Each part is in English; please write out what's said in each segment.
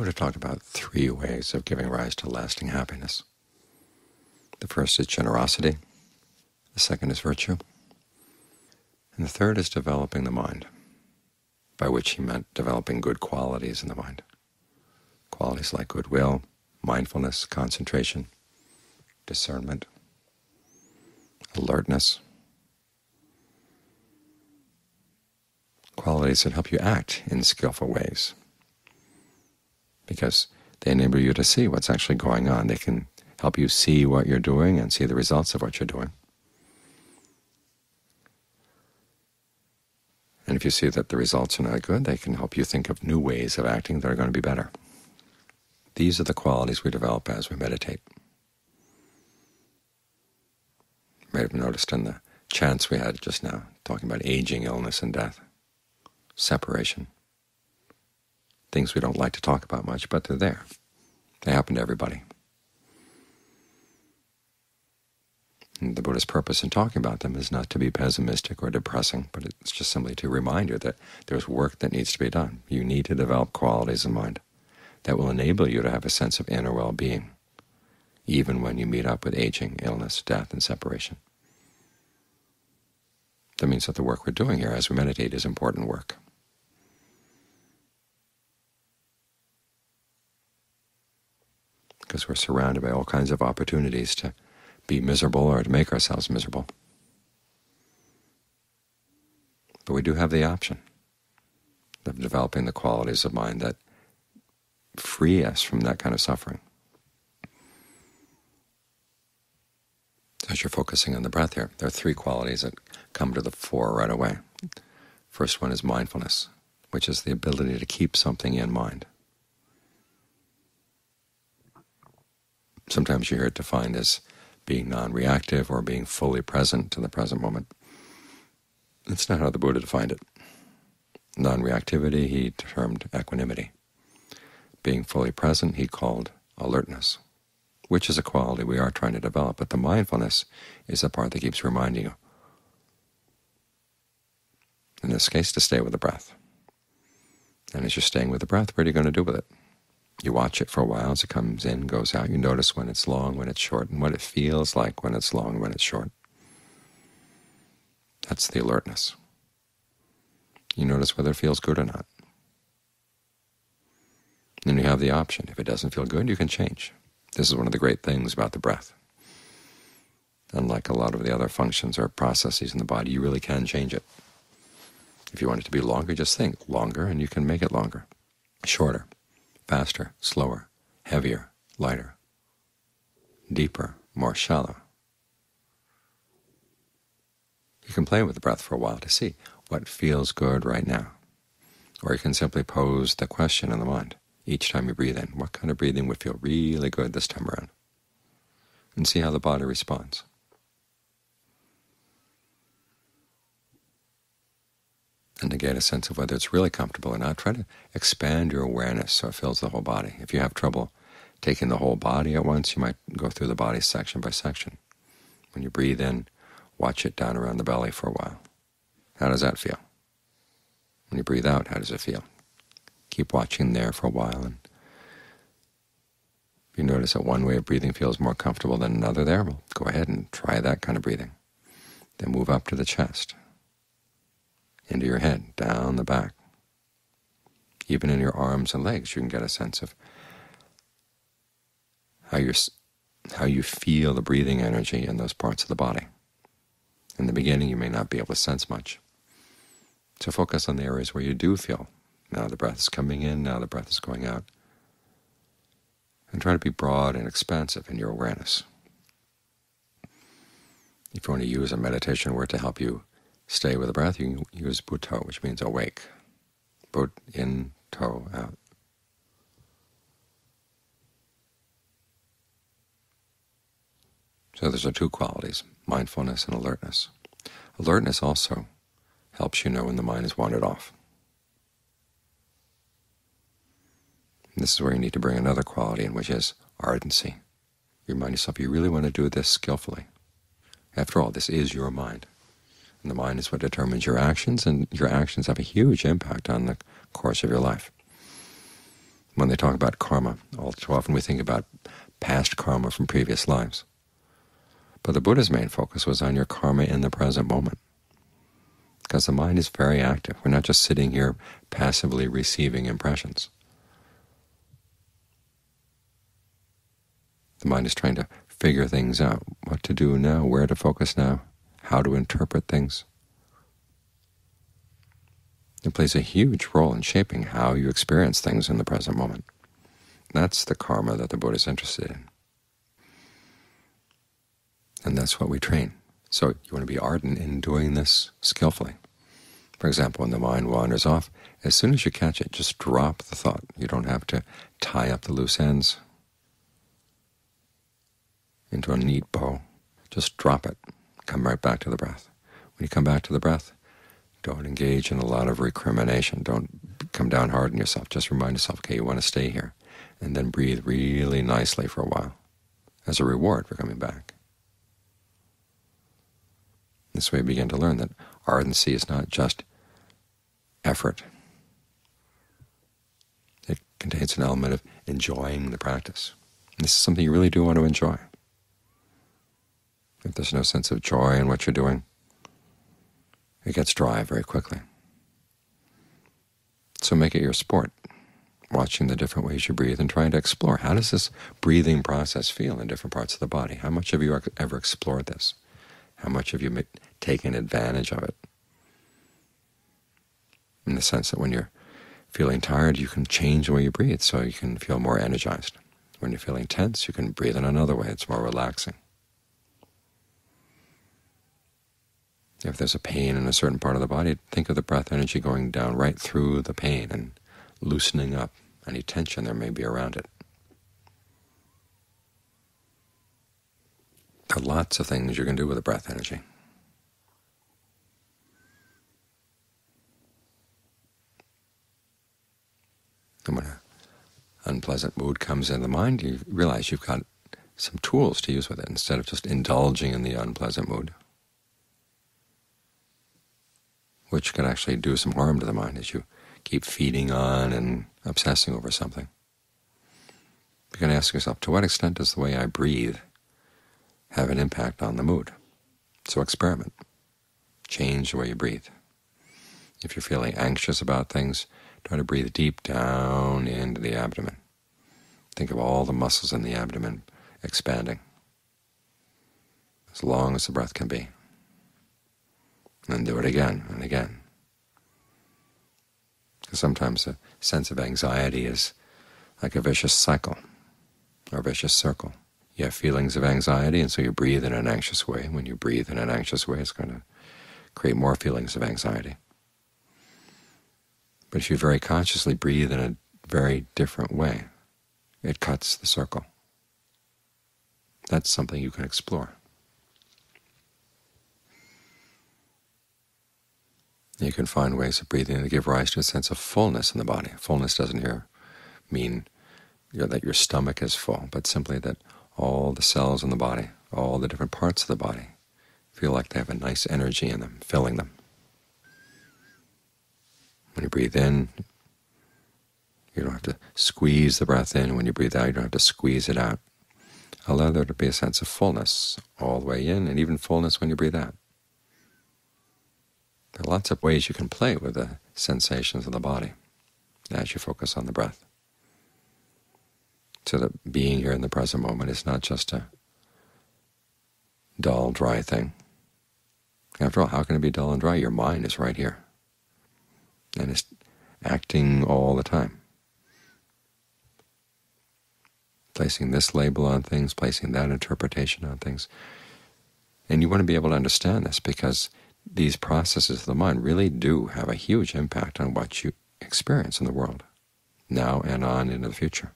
Buddha talked about three ways of giving rise to lasting happiness. The first is generosity, the second is virtue, and the third is developing the mind, by which he meant developing good qualities in the mind, qualities like goodwill, mindfulness, concentration, discernment, alertness, qualities that help you act in skillful ways, because they enable you to see what's actually going on. They can help you see what you're doing and see the results of what you're doing. And if you see that the results are not good, they can help you think of new ways of acting that are going to be better. These are the qualities we develop as we meditate. You may have noticed in the chants we had just now, talking about aging, illness, and death, separation, things we don't like to talk about much, but they're there. They happen to everybody. And the Buddha's purpose in talking about them is not to be pessimistic or depressing, but it's just simply to remind you that there's work that needs to be done. You need to develop qualities of mind that will enable you to have a sense of inner well-being, even when you meet up with aging, illness, death, and separation. That means that the work we're doing here as we meditate is important work. Because we're surrounded by all kinds of opportunities to be miserable or to make ourselves miserable. But we do have the option of developing the qualities of mind that free us from that kind of suffering. As you're focusing on the breath here, there are three qualities that come to the fore right away. First one is mindfulness, which is the ability to keep something in mind. Sometimes you hear it defined as being non-reactive or being fully present to the present moment. That's not how the Buddha defined it. Non-reactivity he termed equanimity. Being fully present he called alertness, which is a quality we are trying to develop, but the mindfulness is the part that keeps reminding you, in this case, to stay with the breath. And as you're staying with the breath, what are you going to do with it? You watch it for a while as it comes in, goes out. You notice when it's long, when it's short, and what it feels like when it's long, when it's short. That's the alertness. You notice whether it feels good or not. Then you have the option. If it doesn't feel good, you can change. This is one of the great things about the breath. Unlike a lot of the other functions or processes in the body, you really can change it. If you want it to be longer, just think longer, and you can make it longer. Shorter, faster, slower, heavier, lighter, deeper, more shallow. You can play with the breath for a while to see what feels good right now. Or you can simply pose the question in the mind each time you breathe in. What kind of breathing would feel really good this time around? And see how the body responds. And to get a sense of whether it's really comfortable or not, try to expand your awareness so it fills the whole body. If you have trouble taking the whole body at once, you might go through the body section by section. When you breathe in, watch it down around the belly for a while. How does that feel? When you breathe out, how does it feel? Keep watching there for a while, and if you notice that one way of breathing feels more comfortable than another there, well, go ahead and try that kind of breathing. Then move up to the chest into your head, down the back. Even in your arms and legs, you can get a sense of how you how you feel the breathing energy in those parts of the body. In the beginning, you may not be able to sense much. So focus on the areas where you do feel. Now the breath is coming in, now the breath is going out. And try to be broad and expansive in your awareness. If you want to use a meditation word to help you stay with the breath, you can use buddho, which means awake. But in, toe, out. So those are two qualities, mindfulness and alertness. Alertness also helps you know when the mind has wandered off. And this is where you need to bring another quality in, which is ardency. You remind yourself you really want to do this skillfully. After all, this is your mind. And the mind is what determines your actions, and your actions have a huge impact on the course of your life. When they talk about karma, all too often we think about past karma from previous lives. But the Buddha's main focus was on your karma in the present moment, because the mind is very active. We're not just sitting here passively receiving impressions. The mind is trying to figure things out, what to do now, where to focus now, how to interpret things. It plays a huge role in shaping how you experience things in the present moment. That's the karma that the Buddha is interested in. And that's what we train. So you want to be ardent in doing this skillfully. For example, when the mind wanders off, as soon as you catch it, just drop the thought. You don't have to tie up the loose ends into a neat bow. Just drop it. Come right back to the breath. When you come back to the breath, don't engage in a lot of recrimination. Don't come down hard on yourself. Just remind yourself, okay, you want to stay here. And then breathe really nicely for a while as a reward for coming back. This way you begin to learn that ardency is not just effort. It contains an element of enjoying the practice. This is something you really do want to enjoy. If there's no sense of joy in what you're doing, it gets dry very quickly. So make it your sport, watching the different ways you breathe and trying to explore how does this breathing process feel in different parts of the body. How much have you ever explored this? How much have you taken advantage of it? In the sense that when you're feeling tired, you can change the way you breathe so you can feel more energized. When you're feeling tense, you can breathe in another way. It's more relaxing. If there's a pain in a certain part of the body, think of the breath energy going down right through the pain and loosening up any tension there may be around it. There are lots of things you can do with the breath energy. And when an unpleasant mood comes in the mind, you realize you've got some tools to use with it instead of just indulging in the unpleasant mood which can actually do some harm to the mind as you keep feeding on and obsessing over something. You can ask yourself, to what extent does the way I breathe have an impact on the mood? So experiment. Change the way you breathe. If you're feeling anxious about things, try to breathe deep down into the abdomen. Think of all the muscles in the abdomen expanding as long as the breath can be and do it again and again. Sometimes a sense of anxiety is like a vicious cycle or a vicious circle. You have feelings of anxiety, and so you breathe in an anxious way. When you breathe in an anxious way, it's going to create more feelings of anxiety. But if you very consciously breathe in a very different way, it cuts the circle. That's something you can explore. You can find ways of breathing that give rise to a sense of fullness in the body. Fullness doesn't here mean you know, that your stomach is full, but simply that all the cells in the body, all the different parts of the body, feel like they have a nice energy in them, filling them. When you breathe in, you don't have to squeeze the breath in. When you breathe out, you don't have to squeeze it out. Allow there to be a sense of fullness all the way in, and even fullness when you breathe out. There are lots of ways you can play with the sensations of the body as you focus on the breath. So that being here in the present moment is not just a dull, dry thing. After all, how can it be dull and dry? Your mind is right here, and it's acting all the time. Placing this label on things, placing that interpretation on things. And you want to be able to understand this because these processes of the mind really do have a huge impact on what you experience in the world, now and on into the future.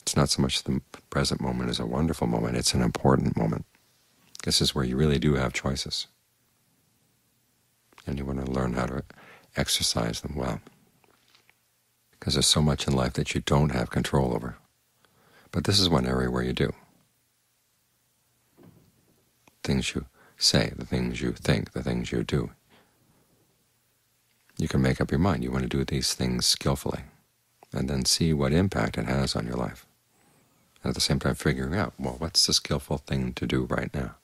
It's not so much the present moment is a wonderful moment, it's an important moment. This is where you really do have choices. And you want to learn how to exercise them well. Because there's so much in life that you don't have control over. But this is one area where you do. Things you say, the things you think, the things you do. You can make up your mind. You want to do these things skillfully. and then see what impact it has on your life. And at the same time figuring out, well, what's the skillful thing to do right now?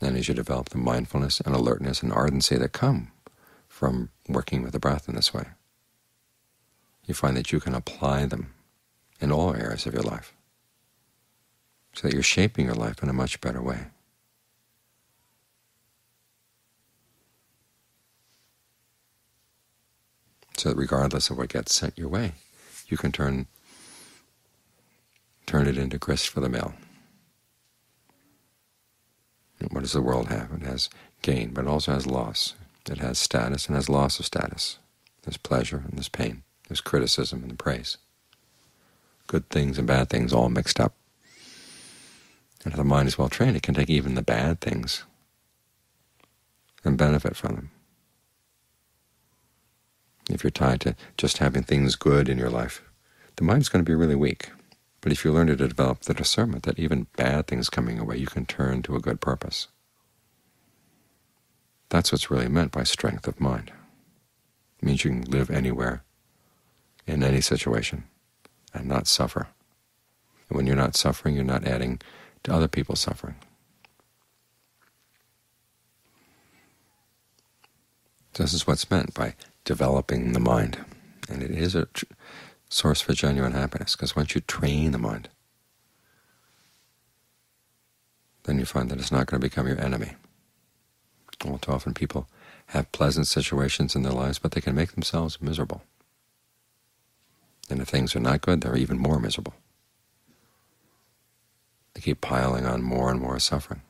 Then as you develop the mindfulness and alertness and ardency that come from working with the breath in this way, you find that you can apply them in all areas of your life, so that you're shaping your life in a much better way. So that regardless of what gets sent your way, you can turn turn it into grist for the mill. What does the world have? It has gain, but it also has loss. It has status and has loss of status. There's pleasure and there's pain. There's criticism and praise. Good things and bad things all mixed up. And if the mind is well trained, it can take even the bad things and benefit from them. If you're tied to just having things good in your life, the mind's going to be really weak. But if you learn to develop the discernment that even bad things coming away, you can turn to a good purpose, that's what's really meant by strength of mind. It means you can live anywhere, in any situation, and not suffer. And when you're not suffering, you're not adding to other people's suffering. This is what's meant by developing the mind. And it is a source for genuine happiness, because once you train the mind, then you find that it's not going to become your enemy. All too often people have pleasant situations in their lives, but they can make themselves miserable. And if things are not good, they're even more miserable. They keep piling on more and more suffering.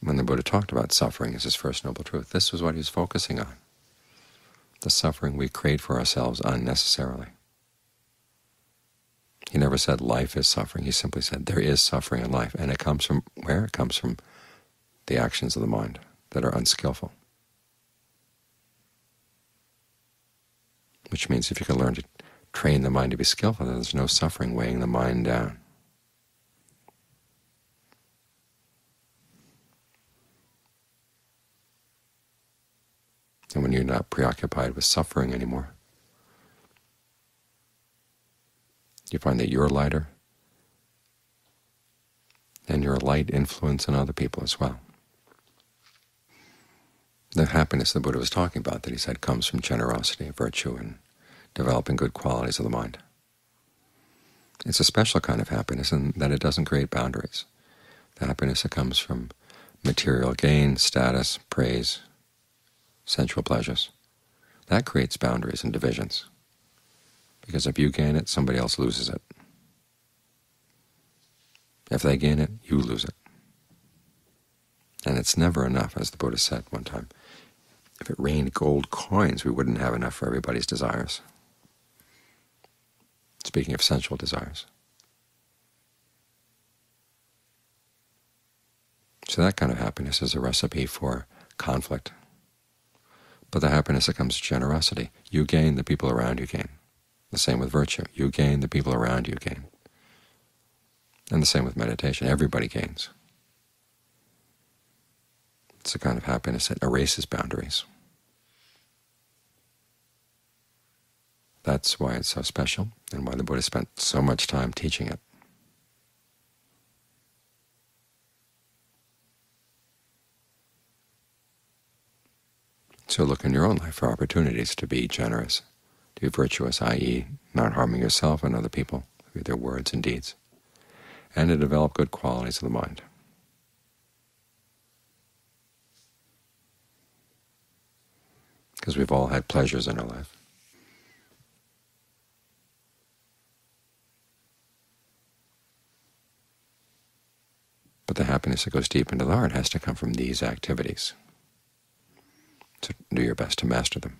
When the Buddha talked about suffering as his first noble truth, this was what he was focusing on the suffering we create for ourselves unnecessarily. He never said life is suffering. He simply said there is suffering in life, and it comes from where? It comes from the actions of the mind that are unskillful. Which means if you can learn to train the mind to be skillful, then there's no suffering weighing the mind down. and when you're not preoccupied with suffering anymore. You find that you're lighter, and you're a light influence on other people as well. The happiness the Buddha was talking about that he said comes from generosity, virtue, and developing good qualities of the mind. It's a special kind of happiness in that it doesn't create boundaries. The happiness that comes from material gain, status, praise, sensual pleasures. That creates boundaries and divisions, because if you gain it, somebody else loses it. If they gain it, you lose it. And it's never enough, as the Buddha said one time. If it rained gold coins, we wouldn't have enough for everybody's desires. Speaking of sensual desires. So that kind of happiness is a recipe for conflict but the happiness that comes from generosity. You gain, the people around you gain. The same with virtue. You gain, the people around you gain. And the same with meditation. Everybody gains. It's a kind of happiness that erases boundaries. That's why it's so special and why the Buddha spent so much time teaching it. So look in your own life for opportunities to be generous, to be virtuous, i.e. not harming yourself and other people through their words and deeds, and to develop good qualities of the mind. Because we've all had pleasures in our life. But the happiness that goes deep into the heart has to come from these activities So do your best to master them.